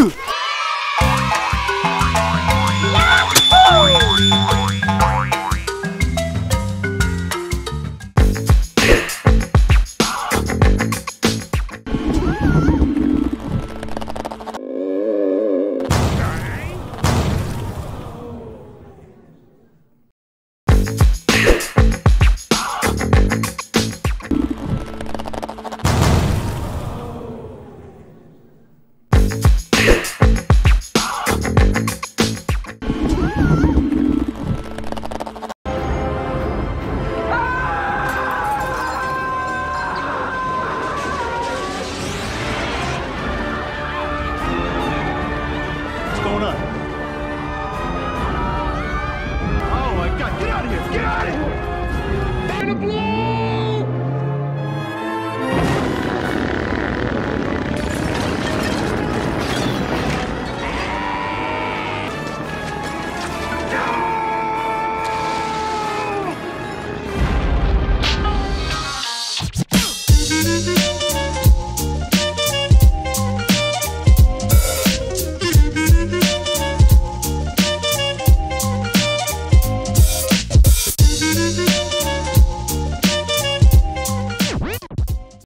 Ooh! люблю!